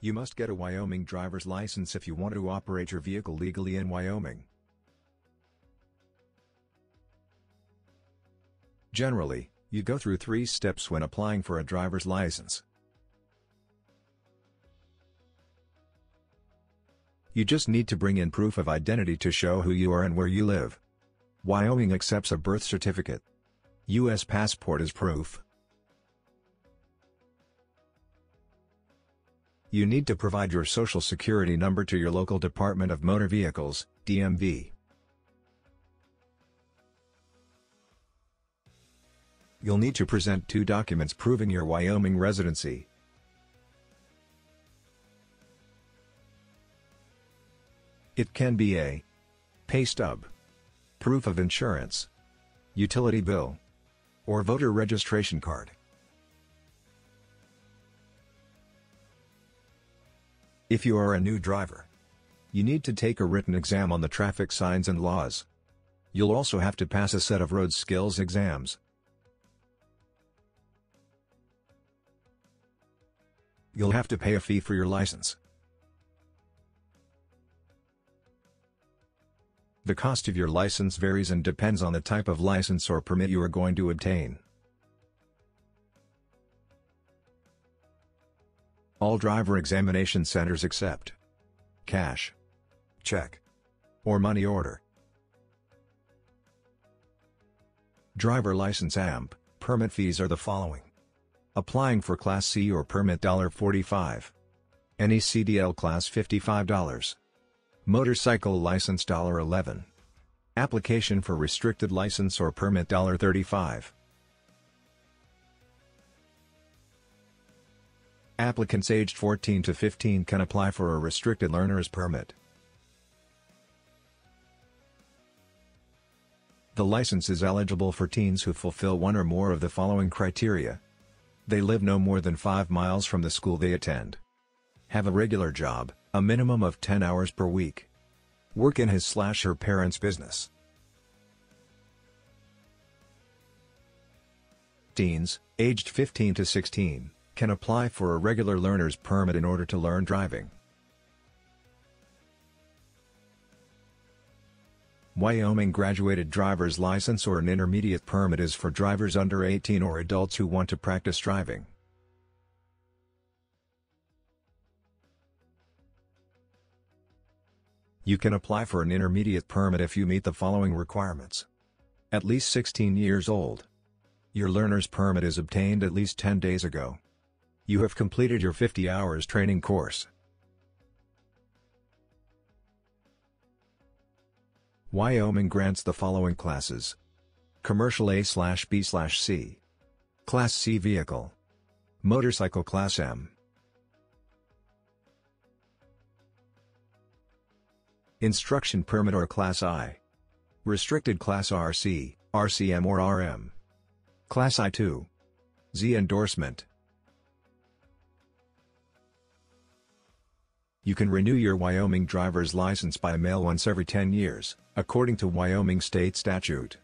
You must get a Wyoming driver's license if you want to operate your vehicle legally in Wyoming. Generally, you go through three steps when applying for a driver's license. You just need to bring in proof of identity to show who you are and where you live. Wyoming accepts a birth certificate. U.S. passport is proof. You need to provide your social security number to your local Department of Motor Vehicles, DMV. You'll need to present two documents proving your Wyoming residency. It can be a pay stub, proof of insurance, utility bill, or voter registration card. If you are a new driver, you need to take a written exam on the traffic signs and laws. You'll also have to pass a set of road skills exams. You'll have to pay a fee for your license. The cost of your license varies and depends on the type of license or permit you are going to obtain. All driver examination centers accept cash, check, or money order. Driver license AMP, permit fees are the following. Applying for Class C or permit $45. Any CDL class $55. Motorcycle license $11. Application for restricted license or permit $35. Applicants aged 14 to 15 can apply for a restricted learner's permit. The license is eligible for teens who fulfill one or more of the following criteria. They live no more than 5 miles from the school they attend. Have a regular job, a minimum of 10 hours per week. Work in his slash her parents' business. Teens, aged 15 to 16, can apply for a regular learner's permit in order to learn driving. Wyoming graduated driver's license or an intermediate permit is for drivers under 18 or adults who want to practice driving. You can apply for an intermediate permit if you meet the following requirements. At least 16 years old. Your learner's permit is obtained at least 10 days ago. You have completed your 50 hours training course. Wyoming grants the following classes. Commercial A-B-C. Class C vehicle. Motorcycle Class M. Instruction Permit or Class I. Restricted Class RC, RCM or RM. Class I2. Z Endorsement. You can renew your Wyoming driver's license by mail once every 10 years, according to Wyoming state statute.